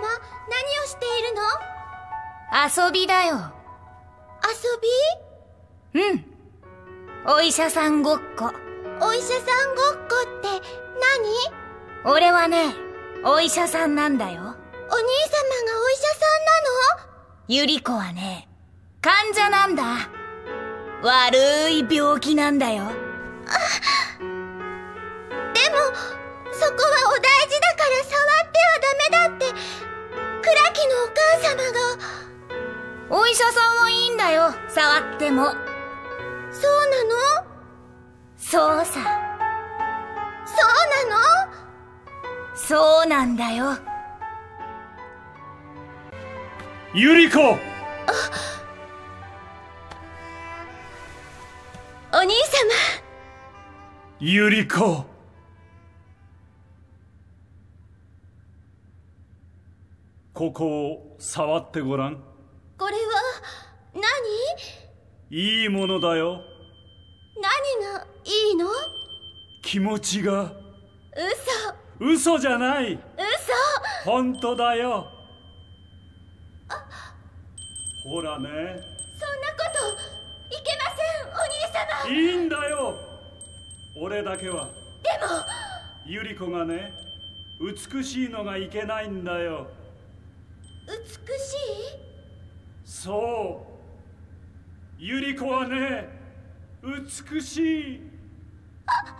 様何をしているの？遊びだよ。遊び？うん。お医者さんごっこ。お医者さんごっこって何？俺はねお医者さんなんだよ。お兄様がお医者さんなの？ゆり子はね患者なんだ。悪い病気なんだよ。でもそこはお大事だから触っお医者さんはいいんだよ。触っても。そうなの？そうさ。そうなの？そうなんだよ。ゆり子お兄様。ゆり子ここを触ってごらん何？いいものだよ。何がいいの？気持ちが。嘘。嘘じゃない。嘘。本当だよ。ほらね。そんなこと。いけませんお兄様。いいんだよ。俺だけは。でも。ゆり子がね美しいのがいけないんだよ。美しい？そうゆり子はね美しい。あ